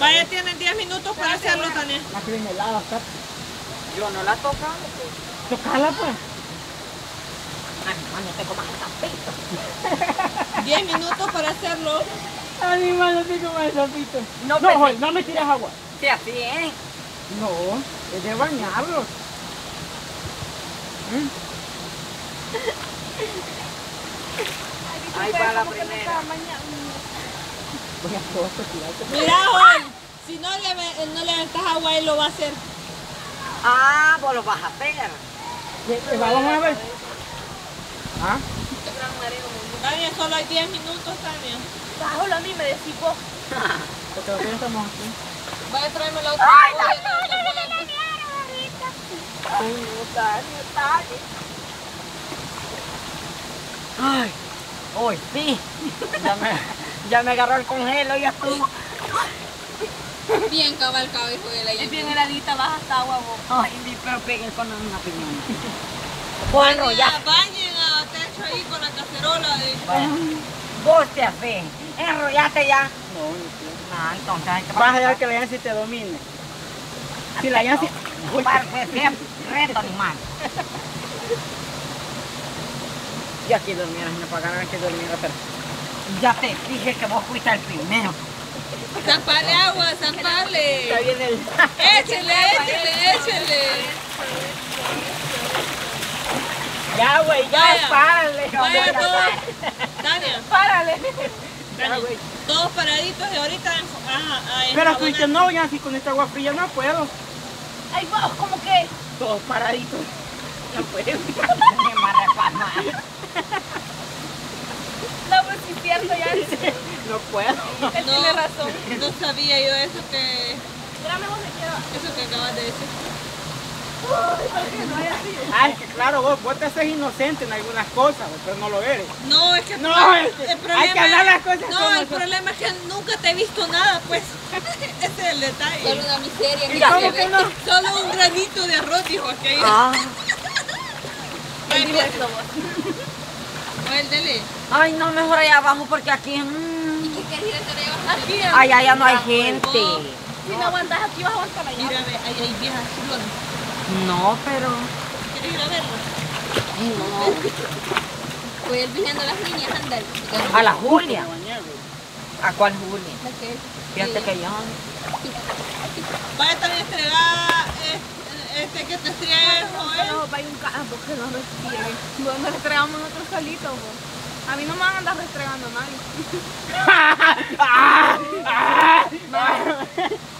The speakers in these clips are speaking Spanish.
Vaya, tienen 10 minutos para hacerlo, Tania. La crimelada, está. Yo no la toca. Tocala, pues. Ay, no tengo más tapito. 10 minutos para hacerlo. Animal, no tengo más sapito. No, No, pues, Joel, no me tires agua. Sí, así es. No, es de bañarlos. Ahí va la primera. Voy a todo esto tirarte. Mira, Joel, si no le, me- no le metas agua, él lo va a hacer. Ah, vos lo vas a hacer. Eh, eh, Vamos a ver. ¿Ah? Tania, solo hay 10 minutos, Tania. Bájalo a mí, me decís vos. Porque nosotros estamos aquí. Vaya a traerme la otra. Ay, la-. Ay, hoy sí. Ya me, agarró el congelo y ya estuvo. Bien cabalcado, hijo de la Es bien heladita, baja hasta agua vos. Ay, pero peguen con una piñona. Bueno, ya. bañen a techo ahí con la cacerola. De... Vos te haces. Enrollaste ya. No, no quiero. Ah, entonces hay que Vas a dejar que la Yancy te domine. Si la Yancy... Reto animal. Y aquí durmiera, si me pagaran que durmiera, pero... Ya te dije que vos fuiste el primero. Zampale agua, zampale. Está bien el... Échele, échele, échele. Ya, güey, ya, Vaya. párale. Vaya todos. Tania, Párale. Ya, güey. todos paraditos y ahorita. Ajá, a Pero tú dices, no, Yancy, con esta agua fría no puedo. Ay, vos, ¿cómo que? Todos paraditos. No puedo. Ni más repasar. No, pues sí es cierto, ya. Él No puedo. Tiene razón. No sabía yo eso que, eso que acabas de decir. Ay, que claro, vos, vos te haces inocente en algunas cosas, pero no lo eres. No, es que No, pro- el hay que hablar las cosas No, el son. problema es que nunca te he visto nada, pues. Ese es el detalle. Solo una miseria. ¿Y mira, cómo que no? Solo un granito de arroz, dijo aquello. Ah. Ay, dele. Ay, no, mejor allá abajo porque aquí. mm, ¿Y qué querés ir a? Aquí, Allá ya no hay gente. si no aguantas aquí, vas a aguantar allá. Mírame, ahí hay viejas chulonas. No, pero. ¿Quieres ir a verlas? Voy el viendo a las niñas, anda. A la Julia. ¿A cuál Julia? Fíjate que yo. Vaya también a entregar eh, este que te estriegue, Joel. No, vaya un campo que no respire. Vos nos nosotros solitos, vos. A mí no me van a andar restregando nadie.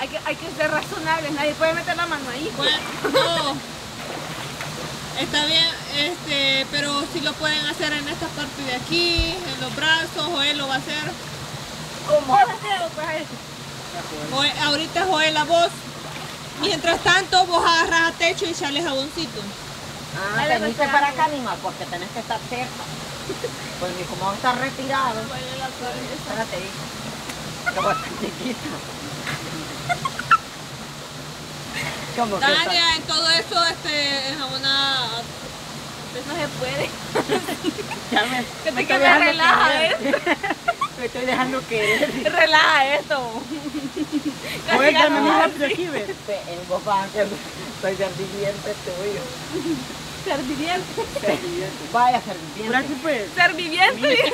Hay que, hay que ser razonables, nadie puede meter la mano ahí. Bueno, no. Está bien, este, pero si lo pueden hacer en esta parte de aquí, en los brazos, Joel lo va a hacer. ¿Cómo? Joel- ahorita Joel la voz. Mientras tanto, vos agarras a techo y echale jaboncito. Ah, veniste para acá, animal, porque tenés que estar cerca. Pues ni como está retirado. Espérate ahí. Que vos estás chiquito. ¿Cómo que está? Tania, en todo eso, este, enjabona. No se puede. Ya me, Que me te me relaja querer. Me estoy dejando querer. Relaja esto. Dame más rápido aquí, ve. En vos vas soy serviviente tuyo. Ser viviente. Vaya Por serviviente. aquí, pues. Ser viviente.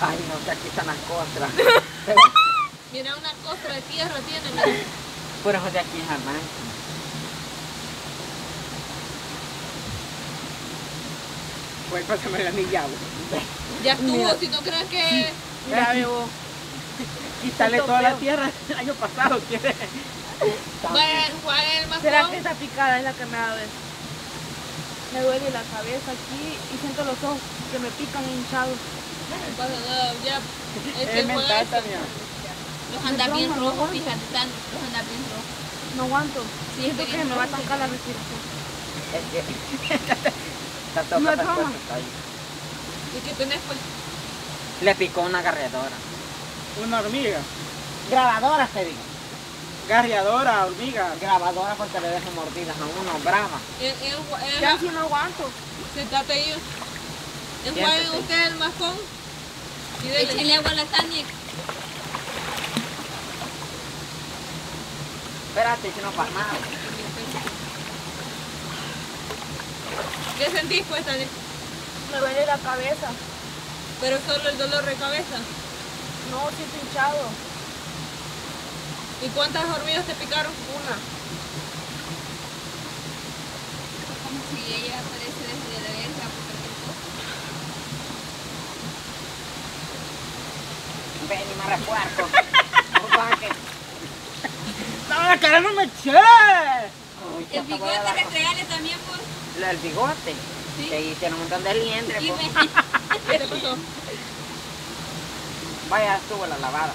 Ay, no, que aquí están las costras. Mira, una costra de tierra tiene. mira. Por eso de aquí jamás. Pues pásame la anilla, güey. Ya estuvo, si no crees que. Mira, veo. Quítale toda la tierra el año pasado, ¿quieres? ¿Cuál es el más ¿Será que esa picada es la que me ha dado? Me duele la cabeza aquí y siento los ojos que me pican hinchados. No pasa nada, ya. Este Es fue mental. Tania. Los anda bien rojos, fíjate, tan, los anda bien rojos. No aguanto. Sí, Siento que me va a rojo. tancar la respiración. Está todo No ahí. ¿Y qué tenés, pues? Le picó una garreadora. Una hormiga. Grabadora, te digo. Garreadora, hormiga. Grabadora porque le dejan mordidas a uno, brava. Ya si no aguanto. Sentate ahí. Enjuaguen usted el mascón. Échenle agua a la Tania. Espérate, que no pasa nada. ¿Qué sentís, pues, Tania? Me duele la cabeza. ¿Pero solo el dolor de cabeza? No, siento hinchado. ¿Y cuántas hormigas te picaron? Una. Como si ella aparece desde la verga por cualquier cosa. Ven y me refuerzo. No que... ¡No, la cara no me eché! Uy, El bigote dar- restregale también por... Lo del bigote. Sí. Que tiene un montón de liendre. Y pues. me... ¿Qué te pasó? Vaya, estuvo la lavada.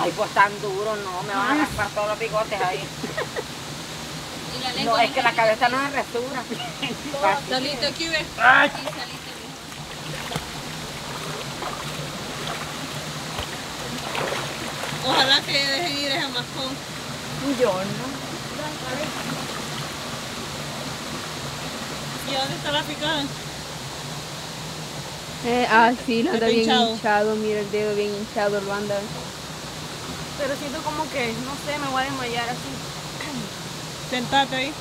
Ay, pues tan duro, no, me van a raspar todos los bigotes ahí. Y la lengua No, es que la cabeza no es resura. Saliste aquí, ve. Ojalá que dejen ir ese mascón. Yo no. ¿Y dónde está la picada? Eh, ah, sí, lo Está anda bien hinchado. hinchado. Mira el dedo bien hinchado, lo anda. Pero siento como que, no sé, me voy a desmayar así. Sentate ahí.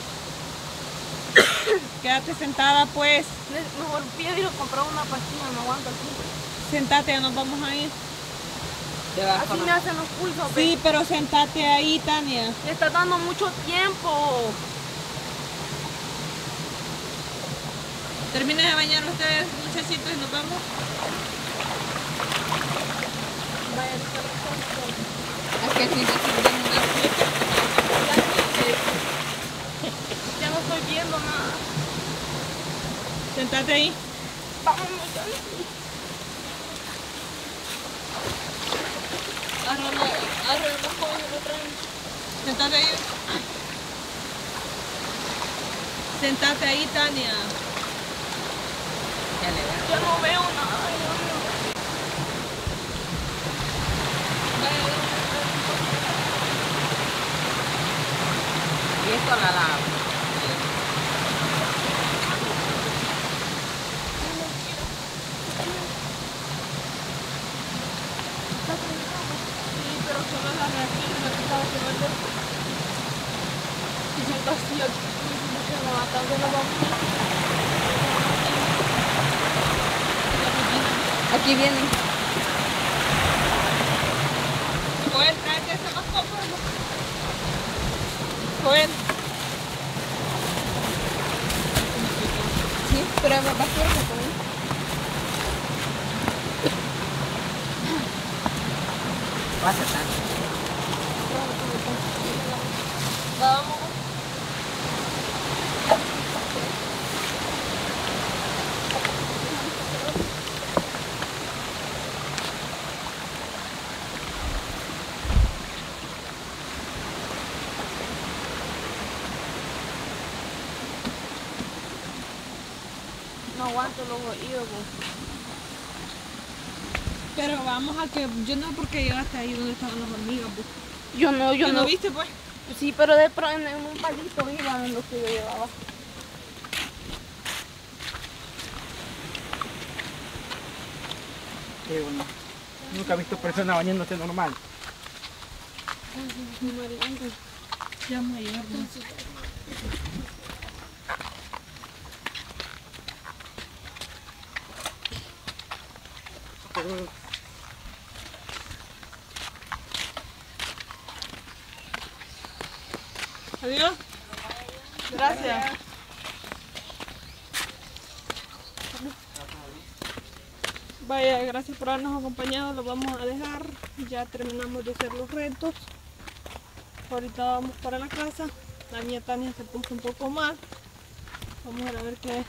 Quédate sentada pues. Me- Mejor pido y lo compro una pastilla, me aguanto así. Sentate, ya nos vamos a ir. Así me hacen los pulsos. Sí, pero sentate ahí, Tania. Le está dando mucho tiempo. Terminen de bañar ustedes, muchachitos, y nos vamos. Aquí Ya no estoy viendo nada. Sentate ahí. Vamos, el mascón y lo traen. Sentate ahí. Sentate ahí, Tania. Ya le veo. Yo no veo nada. yo no- Y esto la lavo. Sí, pero solo la reacción de la que estaba quemando. Y siento así aquí. como que me matan de la boca. Aquí vienen. Joel, tráete favor. Joel. Sí, pero va va fuerte también. Pasa aguanto los oídos. bo. Pero vamos a que. Yo no, porque llegaste ahí donde estaban las hormigas. pues. Yo no, yo ¿Tú no. no viste, pues? Sí, pero de pronto en un palito iban en lo que yo llevaba. Qué bueno. Nunca he visto personas bañándose normal. Ya Adiós. Gracias. Vaya, gracias por habernos acompañado. Lo vamos a dejar. Ya terminamos de hacer los retos. Ahorita vamos para la casa. La niña Tania se puso un poco mal. Vamos a ver qué,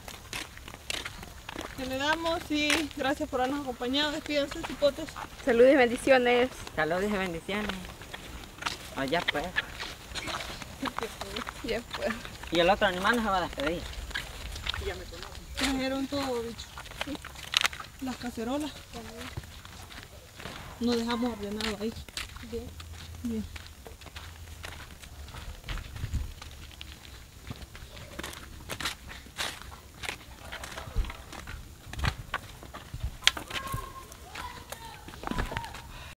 qué le damos. Y gracias por habernos acompañado. Despídense, cipotes. Saludos y bendiciones. Saludos y bendiciones. Allá pues. Ya fue. Y el otro animal no se va a despedir. Trajeron todo, bicho. Las cacerolas. Nos dejamos ordenado ahí. Bien. Bien.